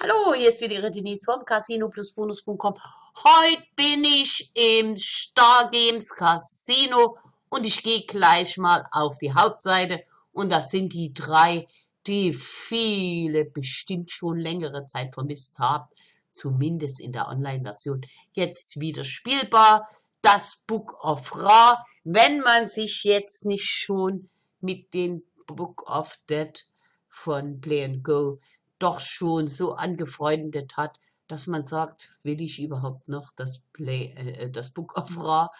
Hallo, hier ist wieder Ihre Denise vom Casino plus Bonus.com. Heute bin ich im Star Games Casino und ich gehe gleich mal auf die Hauptseite und das sind die drei, die viele bestimmt schon längere Zeit vermisst haben, zumindest in der Online-Version. Jetzt wieder spielbar, das Book of Ra, wenn man sich jetzt nicht schon mit dem Book of Dead von Play and Go doch schon so angefreundet hat, dass man sagt, will ich überhaupt noch das Play, äh, äh, das Book of Ra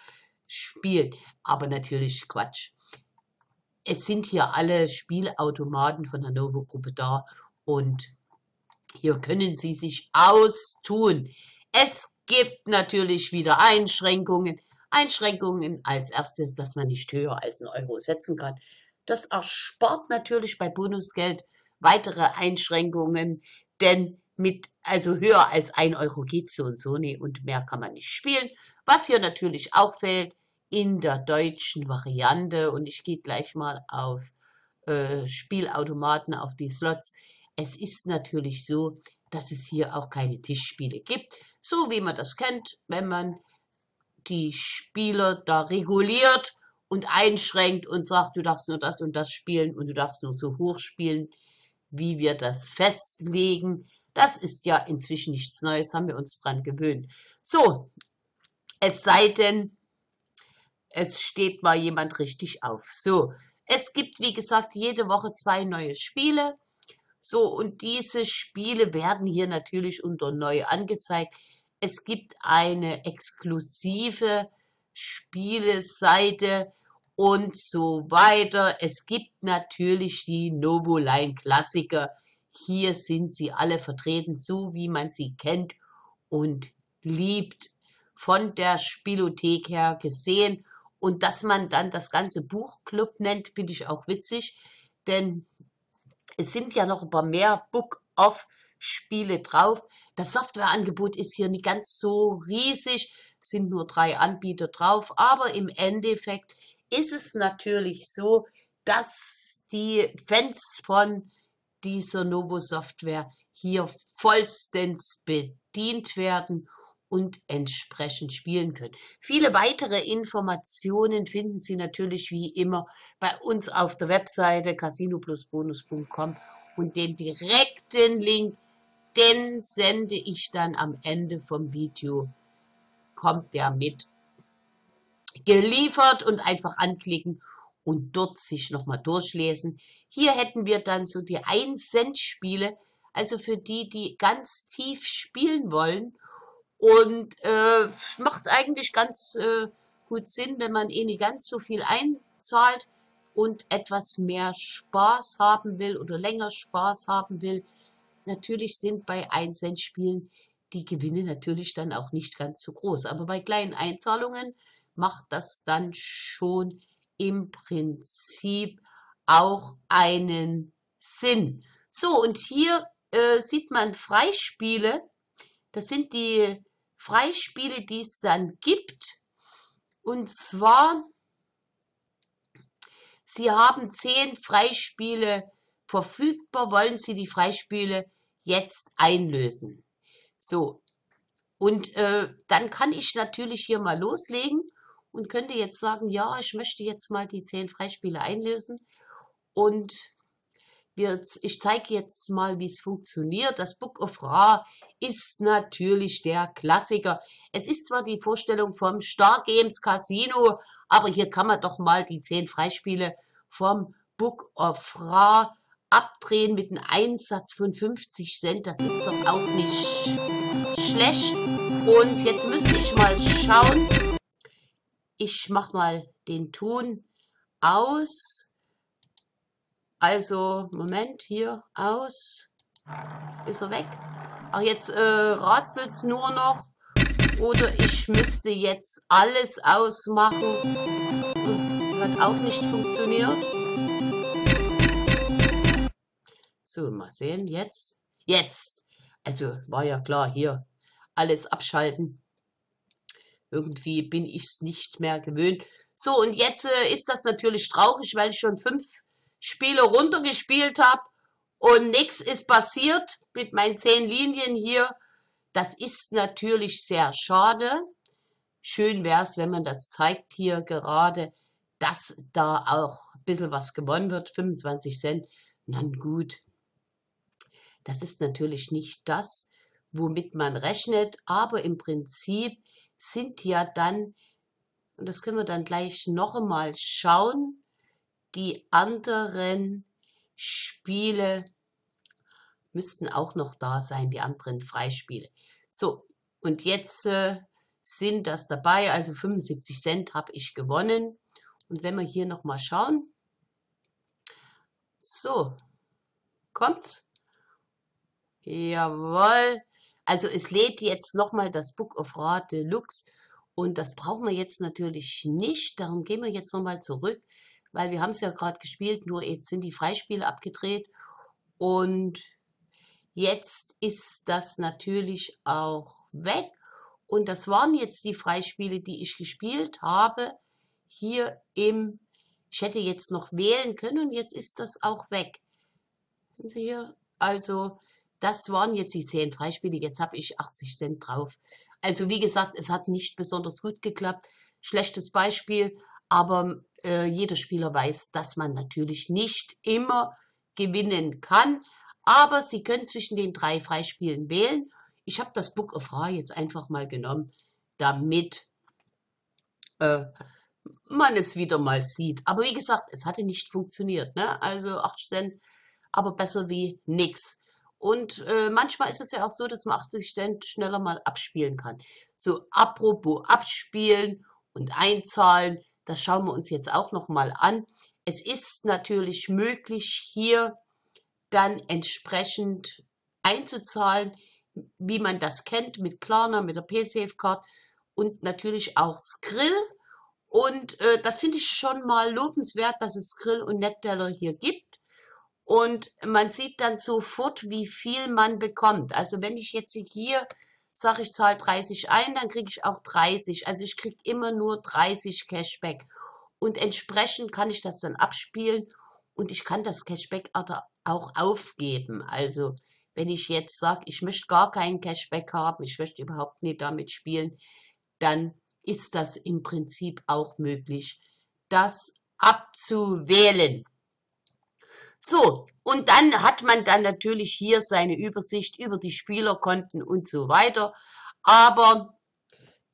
spielen? Aber natürlich Quatsch. Es sind hier alle Spielautomaten von der Novo-Gruppe da und hier können Sie sich austun. Es gibt natürlich wieder Einschränkungen. Einschränkungen als erstes, dass man nicht höher als einen Euro setzen kann. Das erspart natürlich bei Bonusgeld weitere Einschränkungen, denn mit, also höher als ein Euro geht so und so nee, und mehr kann man nicht spielen. Was hier natürlich auch fehlt, in der deutschen Variante, und ich gehe gleich mal auf äh, Spielautomaten, auf die Slots. Es ist natürlich so, dass es hier auch keine Tischspiele gibt, so wie man das kennt, wenn man die Spieler da reguliert und einschränkt und sagt, du darfst nur das und das spielen und du darfst nur so hoch spielen wie wir das festlegen. Das ist ja inzwischen nichts Neues, haben wir uns dran gewöhnt. So, es sei denn, es steht mal jemand richtig auf. So, es gibt, wie gesagt, jede Woche zwei neue Spiele. So, und diese Spiele werden hier natürlich unter neu angezeigt. Es gibt eine exklusive Spieleseite, und so weiter. Es gibt natürlich die Novoline Klassiker. Hier sind sie alle vertreten, so wie man sie kennt und liebt. Von der Spielothek her gesehen. Und dass man dann das ganze Buchclub nennt, finde ich auch witzig. Denn es sind ja noch ein paar mehr Book-Off-Spiele drauf. Das Softwareangebot ist hier nicht ganz so riesig, sind nur drei Anbieter drauf, aber im Endeffekt ist es natürlich so, dass die Fans von dieser Novo-Software hier vollstens bedient werden und entsprechend spielen können. Viele weitere Informationen finden Sie natürlich wie immer bei uns auf der Webseite casinoplusbonus.com und den direkten Link, den sende ich dann am Ende vom Video, kommt der mit geliefert und einfach anklicken und dort sich nochmal durchlesen. Hier hätten wir dann so die 1-Cent-Spiele, also für die, die ganz tief spielen wollen. Und äh, macht eigentlich ganz äh, gut Sinn, wenn man eh nicht ganz so viel einzahlt und etwas mehr Spaß haben will oder länger Spaß haben will. Natürlich sind bei 1-Cent-Spielen die Gewinne natürlich dann auch nicht ganz so groß. Aber bei kleinen Einzahlungen macht das dann schon im Prinzip auch einen Sinn. So, und hier äh, sieht man Freispiele. Das sind die Freispiele, die es dann gibt. Und zwar, Sie haben zehn Freispiele verfügbar, wollen Sie die Freispiele jetzt einlösen. So, und äh, dann kann ich natürlich hier mal loslegen und könnte jetzt sagen, ja, ich möchte jetzt mal die zehn Freispiele einlösen und wir, ich zeige jetzt mal, wie es funktioniert. Das Book of Ra ist natürlich der Klassiker. Es ist zwar die Vorstellung vom Star Games Casino, aber hier kann man doch mal die zehn Freispiele vom Book of Ra abdrehen mit einem Einsatz von 50 Cent. Das ist doch auch nicht schlecht. Und jetzt müsste ich mal schauen, ich mach mal den Ton aus. Also, Moment, hier, aus. Ist er weg? Ach, jetzt äh, ratzelt's nur noch. Oder ich müsste jetzt alles ausmachen. Hat auch nicht funktioniert. So, mal sehen, jetzt. Jetzt. Also, war ja klar, hier. Alles abschalten. Irgendwie bin ich es nicht mehr gewöhnt. So, und jetzt äh, ist das natürlich traurig, weil ich schon fünf Spiele runtergespielt habe Und nichts ist passiert mit meinen zehn Linien hier. Das ist natürlich sehr schade. Schön wäre es, wenn man das zeigt hier gerade, dass da auch ein bisschen was gewonnen wird. 25 Cent, na gut. Das ist natürlich nicht das, womit man rechnet, aber im Prinzip sind ja dann, und das können wir dann gleich noch einmal schauen, die anderen Spiele müssten auch noch da sein, die anderen Freispiele. So, und jetzt äh, sind das dabei, also 75 Cent habe ich gewonnen. Und wenn wir hier nochmal schauen, so, kommt's? Jawohl. Also es lädt jetzt nochmal das Book of Ra Deluxe und das brauchen wir jetzt natürlich nicht. Darum gehen wir jetzt nochmal zurück weil wir haben es ja gerade gespielt, nur jetzt sind die Freispiele abgedreht und jetzt ist das natürlich auch weg und das waren jetzt die Freispiele, die ich gespielt habe hier im, ich hätte jetzt noch wählen können und jetzt ist das auch weg. Sehen Sie hier? Also das waren jetzt die 10 Freispiele, jetzt habe ich 80 Cent drauf. Also wie gesagt, es hat nicht besonders gut geklappt. Schlechtes Beispiel, aber äh, jeder Spieler weiß, dass man natürlich nicht immer gewinnen kann. Aber Sie können zwischen den drei Freispielen wählen. Ich habe das Book of Ra jetzt einfach mal genommen, damit äh, man es wieder mal sieht. Aber wie gesagt, es hatte nicht funktioniert. Ne? Also 80 Cent, aber besser wie nix. Und äh, manchmal ist es ja auch so, dass man 80 Cent schneller mal abspielen kann. So, apropos abspielen und einzahlen. Das schauen wir uns jetzt auch nochmal an. Es ist natürlich möglich, hier dann entsprechend einzuzahlen, wie man das kennt, mit Klarna, mit der PaySafe-Card und natürlich auch Skrill. Und äh, das finde ich schon mal lobenswert, dass es Skrill und NetTeller hier gibt. Und man sieht dann sofort, wie viel man bekommt. Also wenn ich jetzt hier sage, ich zahle 30 ein, dann kriege ich auch 30. Also ich kriege immer nur 30 Cashback. Und entsprechend kann ich das dann abspielen und ich kann das Cashback auch aufgeben. Also wenn ich jetzt sage, ich möchte gar keinen Cashback haben, ich möchte überhaupt nicht damit spielen, dann ist das im Prinzip auch möglich, das abzuwählen. So, und dann hat man dann natürlich hier seine Übersicht über die Spielerkonten und so weiter. Aber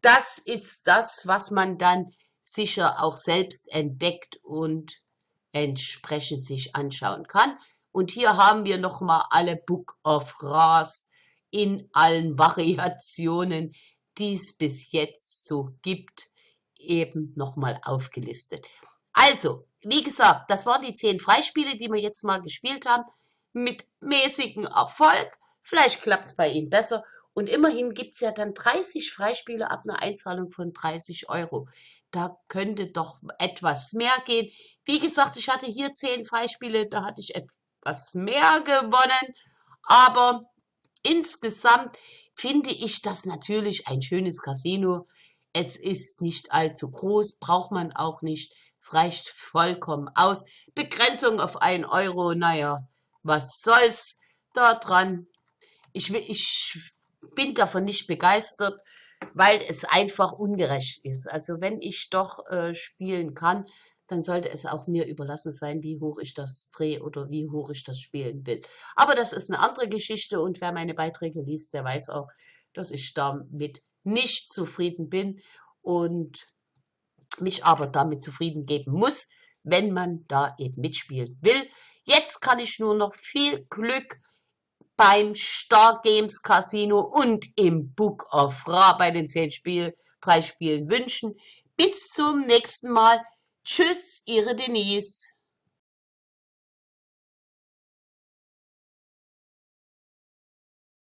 das ist das, was man dann sicher auch selbst entdeckt und entsprechend sich anschauen kann. Und hier haben wir nochmal alle Book of Ras in allen Variationen, die es bis jetzt so gibt, eben nochmal aufgelistet. Also, wie gesagt, das waren die zehn Freispiele, die wir jetzt mal gespielt haben, mit mäßigem Erfolg. Vielleicht klappt es bei Ihnen besser. Und immerhin gibt es ja dann 30 Freispiele ab einer Einzahlung von 30 Euro. Da könnte doch etwas mehr gehen. Wie gesagt, ich hatte hier zehn Freispiele, da hatte ich etwas mehr gewonnen. Aber insgesamt finde ich das natürlich ein schönes Casino. Es ist nicht allzu groß, braucht man auch nicht. Es reicht vollkommen aus. Begrenzung auf 1 Euro, naja, was soll's da dran? Ich, ich bin davon nicht begeistert, weil es einfach ungerecht ist. Also wenn ich doch äh, spielen kann, dann sollte es auch mir überlassen sein, wie hoch ich das drehe oder wie hoch ich das spielen will. Aber das ist eine andere Geschichte und wer meine Beiträge liest, der weiß auch, dass ich damit nicht zufrieden bin und mich aber damit zufrieden geben muss, wenn man da eben mitspielen will. Jetzt kann ich nur noch viel Glück beim Star Games Casino und im Book of Ra bei den 10 Spiel, Preisspielen wünschen. Bis zum nächsten Mal. Tschüss, Ihre Denise.